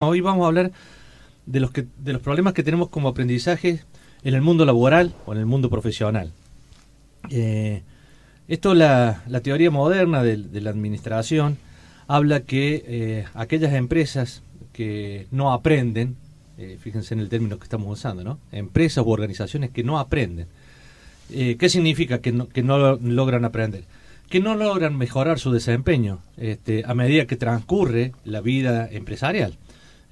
Hoy vamos a hablar de los, que, de los problemas que tenemos como aprendizaje en el mundo laboral o en el mundo profesional. Eh, esto, la, teoría moderna de, la administración habla que eh, aquellas empresas que no aprenden, eh, fíjense en el término que estamos usando, ¿no? Empresas u organizaciones que no aprenden. ¿Qué significa que no, que no logran aprender? Que no logran mejorar su desempeño este, a medida que transcurre la vida empresarial.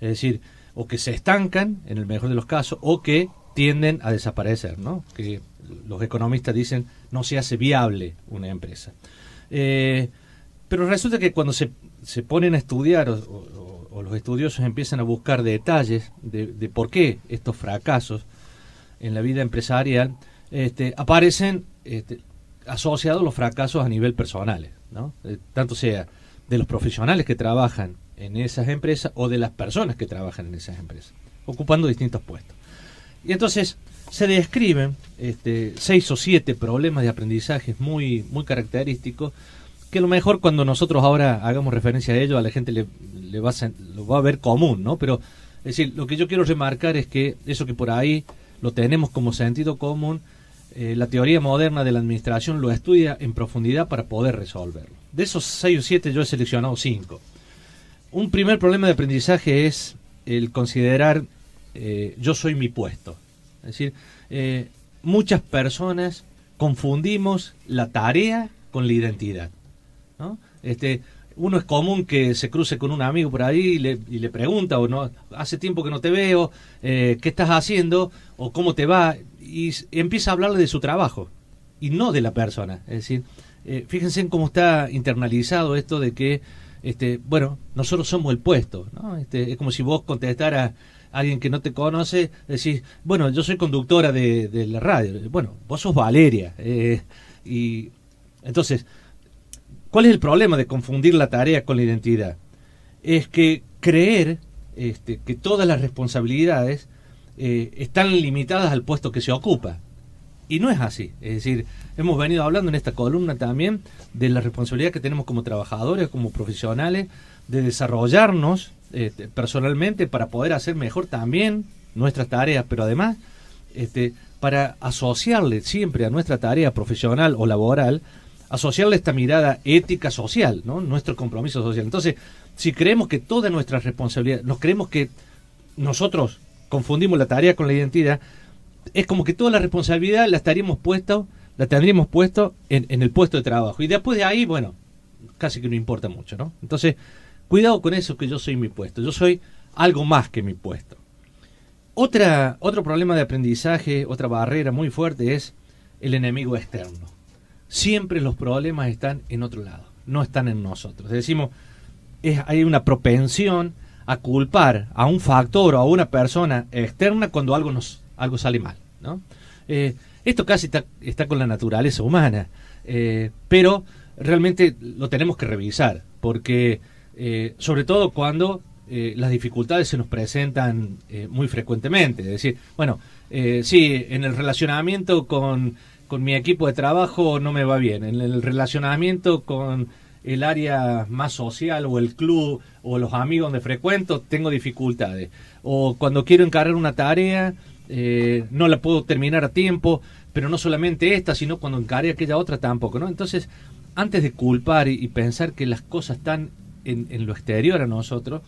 Es decir, o que se estancan, en el mejor de los casos, o que tienden a desaparecer, ¿no? Que los economistas dicen no se hace viable una empresa. Eh, pero resulta que cuando se, se ponen a estudiar o, los estudiosos empiezan a buscar detalles de, por qué estos fracasos en la vida empresarial este, aparecen este, asociados los fracasos a nivel personal, ¿no? Eh, tanto sea de los profesionales que trabajan en esas empresas o de las personas que trabajan en esas empresas, ocupando distintos puestos. Y entonces se describen este, seis o siete problemas de aprendizaje muy, muy característicos que a lo mejor cuando nosotros ahora hagamos referencia a ello a la gente le, va, a, lo va a ver común, ¿no? Pero es decir, lo que yo quiero remarcar es que eso que por ahí lo tenemos como sentido común, eh, la teoría moderna de la administración lo estudia en profundidad para poder resolverlo. De esos seis o siete yo he seleccionado cinco. Un primer problema de aprendizaje es el considerar eh, yo soy mi puesto. Es decir, eh, muchas personas confundimos la tarea con la identidad. Este, uno es común que se cruce con un amigo por ahí y le, y le pregunta, o no, hace tiempo que no te veo, eh, ¿qué estás haciendo? o cómo te va, y, empieza a hablarle de su trabajo y no de la persona. Es decir, fíjense en cómo está internalizado esto de que este, bueno, nosotros somos el puesto, ¿no? Este, es como si vos contestaras a alguien que no te conoce, decís, bueno, yo soy conductora de, la radio. Bueno, vos sos Valeria. Eh, y entonces, ¿cuál es el problema de confundir la tarea con la identidad? Es que creer este, que todas las responsabilidades eh, están limitadas al puesto que se ocupa. Y no es así. Es decir, hemos venido hablando en esta columna también de la responsabilidad que tenemos como trabajadores, como profesionales, de desarrollarnos este, personalmente para poder hacer mejor también nuestras tareas, pero además este, para asociarle siempre a nuestra tarea profesional o laboral, asociarle esta mirada ética social, ¿no? nuestro compromiso social. Entonces, si creemos que toda nuestra responsabilidad, nos creemos que nosotros confundimos la tarea con la identidad, es como que toda la responsabilidad la estaríamos puesto, la tendríamos puesto en, el puesto de trabajo. Y después de ahí, bueno, casi que no importa mucho, ¿no? Entonces, cuidado con eso que yo soy mi puesto. Yo soy algo más que mi puesto. Otra, otro problema de aprendizaje, otra barrera muy fuerte es el enemigo externo. Siempre los problemas están en otro lado, no están en nosotros. Decimos, es, hay una propensión a culpar a un factor o a una persona externa cuando algo nos algo sale mal. ¿no? Eh, esto casi está, con la naturaleza humana, eh, pero realmente lo tenemos que revisar, porque eh, sobre todo cuando las dificultades se nos presentan muy frecuentemente. Es decir, bueno, sí, en el relacionamiento con, con mi equipo de trabajo no me va bien, en el relacionamiento con el área más social o el club o los amigos donde frecuento tengo dificultades. O cuando quiero encargar una tarea, eh, no la puedo terminar a tiempo, pero no solamente esta, sino cuando encare aquella otra tampoco, ¿no? Entonces, antes de culpar y, pensar que las cosas están en, lo exterior a nosotros,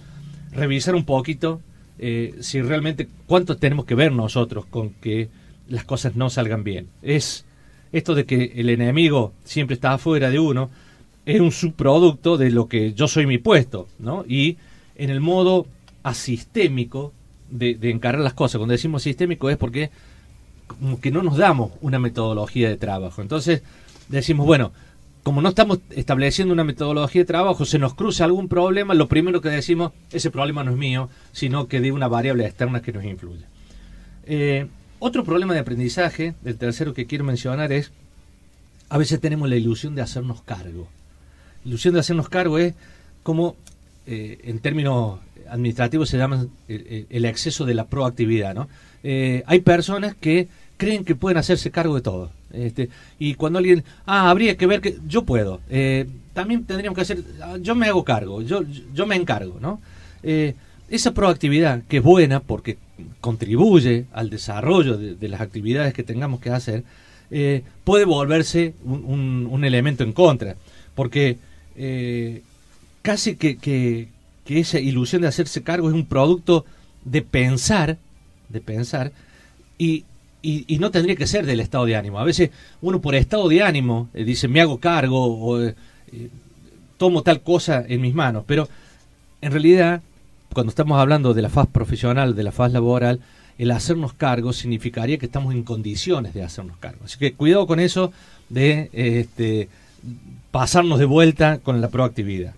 revisar un poquito eh, si realmente cuánto tenemos que ver nosotros con que las cosas no salgan bien. Es esto de que el enemigo siempre está afuera de uno, es un subproducto de lo que yo soy mi puesto, ¿no? Y en el modo asistémico de, encarar las cosas. Cuando decimos sistémico es porque como que no nos damos una metodología de trabajo. Entonces decimos, bueno, como no estamos estableciendo una metodología de trabajo, se nos cruza algún problema, lo primero que decimos, ese problema no es mío, sino que de una variable externa que nos influye. Eh, otro problema de aprendizaje, el tercero que quiero mencionar es, a veces tenemos la ilusión de hacernos cargo. La ilusión de hacernos cargo es como, eh, en términos administrativos se llama el, exceso de la proactividad, ¿no? Eh, hay personas que creen que pueden hacerse cargo de todo. Este, y cuando alguien, ah, habría que ver que yo puedo. Eh, también tendríamos que hacer, ah, yo me hago cargo, yo, yo me encargo, ¿no? Eh, esa proactividad, que es buena porque contribuye al desarrollo de, las actividades que tengamos que hacer, eh, puede volverse un, elemento en contra. Porque eh, casi que, que, esa ilusión de hacerse cargo es un producto de pensar, de pensar, y, no tendría que ser del estado de ánimo. A veces uno por estado de ánimo eh, dice me hago cargo o tomo tal cosa en mis manos, pero en realidad cuando estamos hablando de la faz profesional, de la faz laboral, el hacernos cargo significaría que estamos en condiciones de hacernos cargo. Así que cuidado con eso de este, pasarnos de vuelta con la proactividad.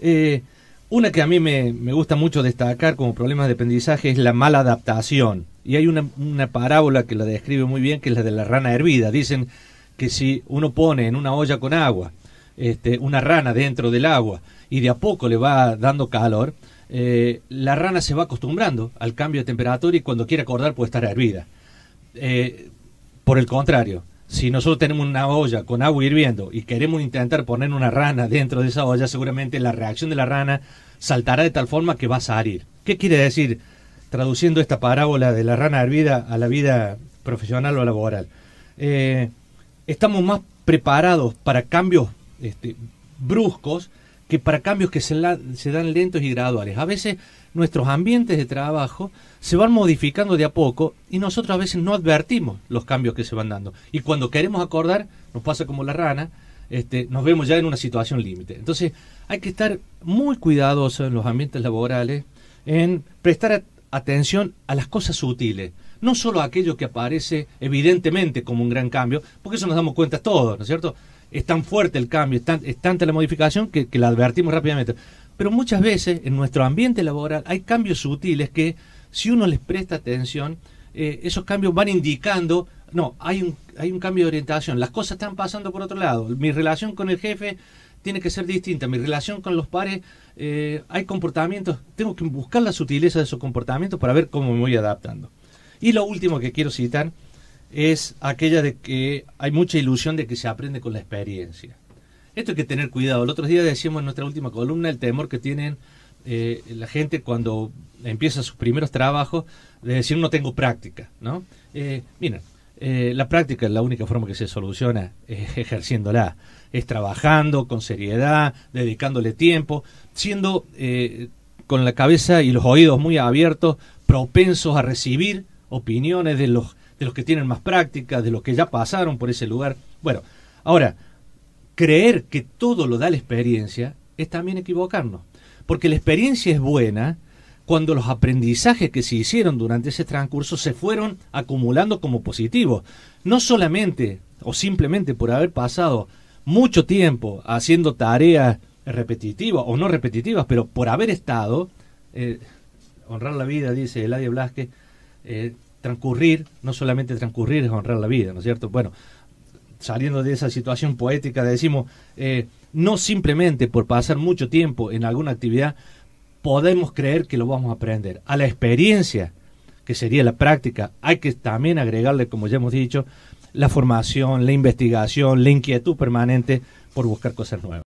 Eh, una que a mí me, gusta mucho destacar como problema de aprendizaje es la mala adaptación. Y hay una, parábola que la describe muy bien, que es la de la rana hervida. Dicen que si uno pone en una olla con agua este, una rana dentro del agua y de a poco le va dando calor, eh, la rana se va acostumbrando al cambio de temperatura y cuando quiere acordar puede estar hervida. Eh, por el contrario, si nosotros tenemos una olla con agua hirviendo y queremos intentar poner una rana dentro de esa olla, seguramente la reacción de la rana saltará de tal forma que va a salir. ¿Qué quiere decir traduciendo esta parábola de la rana hervida a la vida profesional o laboral? Eh, estamos más preparados para cambios este, bruscos que para cambios que se, dan lentos y graduales. A veces nuestros ambientes de trabajo se van modificando de a poco y nosotros a veces no advertimos los cambios que se van dando. Y cuando queremos acordar, nos pasa como la rana, este, nos vemos ya en una situación límite. Entonces hay que estar muy cuidadosos en los ambientes laborales, en prestar atención a las cosas sutiles, no solo a aquello que aparece evidentemente como un gran cambio, porque eso nos damos cuenta todos, ¿no es cierto? Es tan fuerte el cambio, es, tanta la modificación que, la advertimos rápidamente. Pero muchas veces en nuestro ambiente laboral hay cambios sutiles que si uno les presta atención, eh, esos cambios van indicando, no, hay un, hay un cambio de orientación, las cosas están pasando por otro lado, mi relación con el jefe tiene que ser distinta, mi relación con los pares, eh, hay comportamientos, tengo que buscar la sutileza de esos comportamientos para ver cómo me voy adaptando. Y lo último que quiero citar es aquella de que hay mucha ilusión de que se aprende con la experiencia. Esto hay que tener cuidado. El otro día decíamos en nuestra última columna el temor que tienen eh, la gente cuando empieza sus primeros trabajos de decir no tengo práctica, ¿no? Eh, miren, eh, la práctica es la única forma que se soluciona ejerciéndola, es trabajando con seriedad, dedicándole tiempo, siendo con la cabeza y los oídos muy abiertos, propensos a recibir opiniones de los de los que tienen más práctica, de los que ya pasaron por ese lugar. Bueno, ahora, creer que todo lo da la experiencia es también equivocarnos, porque la experiencia es buena cuando los aprendizajes que se hicieron durante ese transcurso se fueron acumulando como positivos, no solamente o simplemente por haber pasado mucho tiempo haciendo tareas repetitivas o no repetitivas, pero por haber estado, eh, honrar la vida, dice Eladia Blasque, eh, transcurrir, no solamente transcurrir es honrar la vida, ¿no es cierto? Bueno, saliendo de esa situación poética, decimos, eh, no simplemente por pasar mucho tiempo en alguna actividad, podemos creer que lo vamos a aprender. A la experiencia, que sería la práctica, hay que también agregarle, como ya hemos dicho, la formación, la investigación, la inquietud permanente por buscar cosas nuevas.